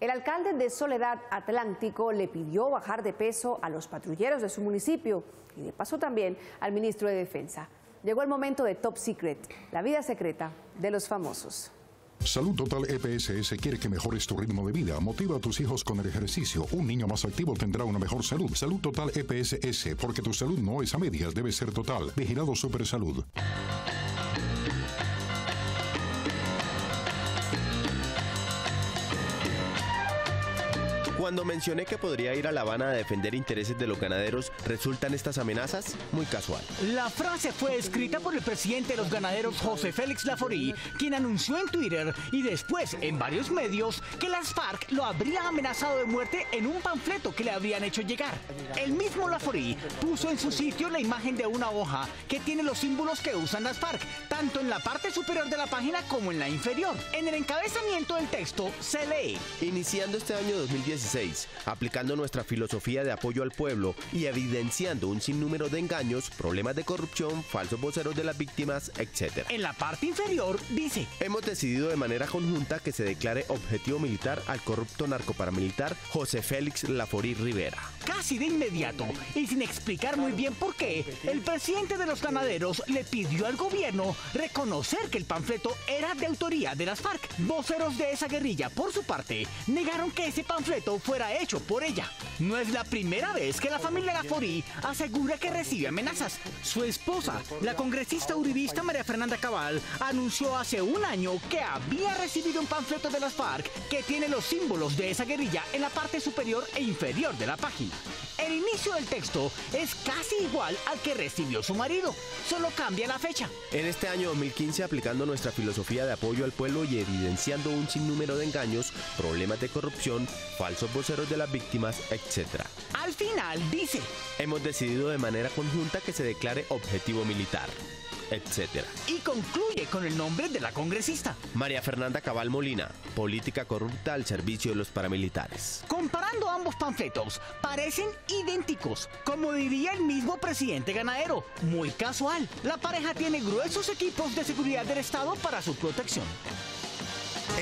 El alcalde de Soledad Atlántico le pidió bajar de peso a los patrulleros de su municipio y de paso también al ministro de Defensa. Llegó el momento de Top Secret, la vida secreta de los famosos. Salud Total EPSS quiere que mejores tu ritmo de vida. Motiva a tus hijos con el ejercicio. Un niño más activo tendrá una mejor salud. Salud Total EPSS, porque tu salud no es a medias, debe ser total. Vigilado Super Salud. Cuando mencioné que podría ir a La Habana a defender intereses de los ganaderos, ¿resultan estas amenazas? Muy casual. La frase fue escrita por el presidente de los ganaderos, José Félix Laforí, quien anunció en Twitter y después en varios medios que las FARC lo habría amenazado de muerte en un panfleto que le habrían hecho llegar. El mismo Laforí puso en su sitio la imagen de una hoja que tiene los símbolos que usan las FARC, tanto en la parte superior de la página como en la inferior. En el encabezamiento del texto se lee. Iniciando este año 2016, aplicando nuestra filosofía de apoyo al pueblo y evidenciando un sinnúmero de engaños, problemas de corrupción, falsos voceros de las víctimas, etc. En la parte inferior dice, hemos decidido de manera conjunta que se declare objetivo militar al corrupto narcoparamilitar José Félix Laforí Rivera. Casi de inmediato, y sin explicar muy bien por qué, el presidente de los ganaderos le pidió al gobierno reconocer que el panfleto era de autoría de las FARC. Voceros de esa guerrilla, por su parte, negaron que ese panfleto fuera hecho por ella. No es la primera vez que la familia Laforí asegura que recibe amenazas. Su esposa, la congresista uribista María Fernanda Cabal, anunció hace un año que había recibido un panfleto de las FARC que tiene los símbolos de esa guerrilla en la parte superior e inferior de la página. El inicio del texto es casi igual al que recibió su marido, solo cambia la fecha. En este año 2015, aplicando nuestra filosofía de apoyo al pueblo y evidenciando un sinnúmero de engaños, problemas de corrupción, falsos voceros de las víctimas, etc. Al final dice, hemos decidido de manera conjunta que se declare objetivo militar etc. Y concluye con el nombre de la congresista. María Fernanda Cabal Molina, política corrupta al servicio de los paramilitares. Comparando ambos panfletos, parecen idénticos, como diría el mismo presidente ganadero. Muy casual. La pareja tiene gruesos equipos de seguridad del Estado para su protección.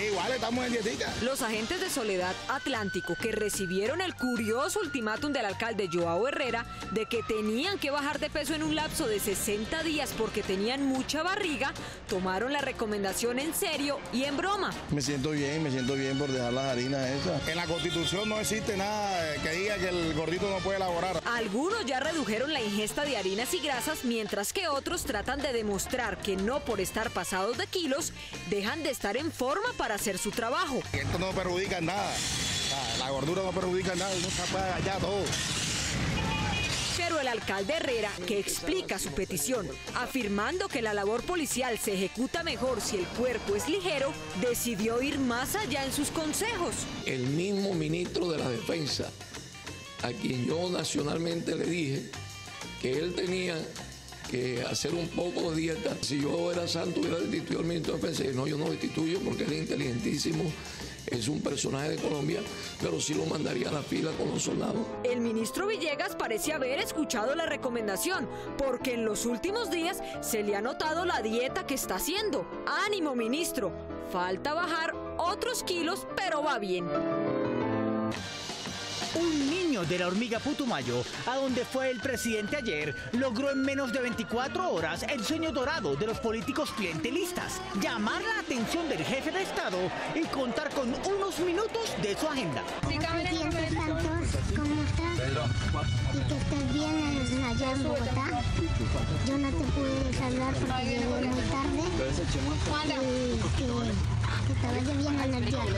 Igual estamos en dietica. Los agentes de Soledad Atlántico que recibieron el curioso ultimátum del alcalde Joao Herrera de que tenían que bajar de peso en un lapso de 60 días porque tenían mucha barriga, tomaron la recomendación en serio y en broma. Me siento bien, me siento bien por dejar las harinas esas. En la constitución no existe nada que diga que el gordito no puede elaborar. Algunos ya redujeron la ingesta de harinas y grasas, mientras que otros tratan de demostrar que no por estar pasados de kilos, dejan de estar en forma para hacer su trabajo. Esto no perjudica nada. La gordura no perjudica nada, uno se puede allá todo. Pero el alcalde Herrera, que explica su petición, afirmando que la labor policial se ejecuta mejor si el cuerpo es ligero, decidió ir más allá en sus consejos. El mismo ministro de la Defensa, a quien yo nacionalmente le dije que él tenía que hacer un poco de dieta. Si yo era santo, hubiera destituido al ministro de Defensa. Y no, yo no destituyo porque es inteligentísimo, es un personaje de Colombia, pero sí lo mandaría a la fila con los soldados. El ministro Villegas parece haber escuchado la recomendación, porque en los últimos días se le ha notado la dieta que está haciendo. Ánimo, ministro. Falta bajar otros kilos, pero va bien. Un niño de la hormiga Putumayo, a donde fue el presidente ayer, logró en menos de 24 horas el sueño dorado de los políticos clientelistas, llamar la atención del jefe de Estado y contar con unos minutos de su agenda. Presidente Santos, ¿cómo estás? ¿Y que estés bien allá en Bogotá? Yo no te pude hablar porque llegué muy tarde. Y que que te vaya bien en el Chao, presidente Santos.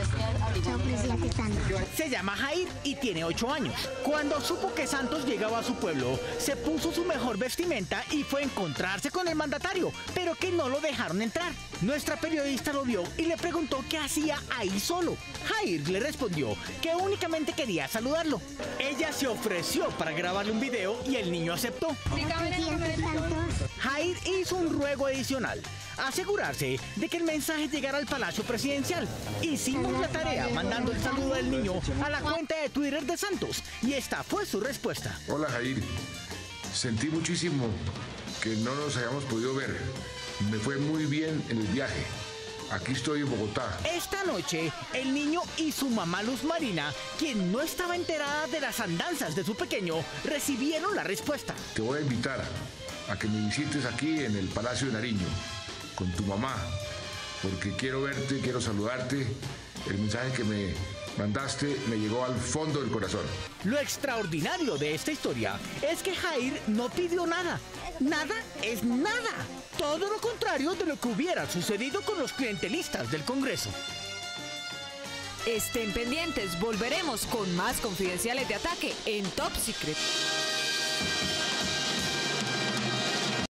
Se llama Jair y tiene 8 años. Cuando supo que Santos llegaba a su pueblo, se puso su mejor vestimenta y fue a encontrarse con el mandatario, pero que no lo dejaron entrar. Nuestra periodista lo vio y le preguntó qué hacía ahí solo. Jair le respondió que únicamente quería saludarlo. Ella se ofreció para grabarle un video y el niño aceptó. Jair hizo un ruego adicional asegurarse de que el mensaje llegara al Palacio Presidencial. Hicimos la tarea mandando el saludo del niño a la cuenta de Twitter de Santos y esta fue su respuesta. Hola Jair, sentí muchísimo que no nos hayamos podido ver. Me fue muy bien en el viaje. Aquí estoy en Bogotá. Esta noche, el niño y su mamá Luz Marina, quien no estaba enterada de las andanzas de su pequeño, recibieron la respuesta. Te voy a invitar a que me visites aquí en el Palacio de Nariño con tu mamá, porque quiero verte, quiero saludarte. El mensaje que me mandaste me llegó al fondo del corazón. Lo extraordinario de esta historia es que Jair no pidió nada. Nada es nada. Todo lo contrario de lo que hubiera sucedido con los clientelistas del Congreso. Estén pendientes, volveremos con más confidenciales de ataque en Top Secret.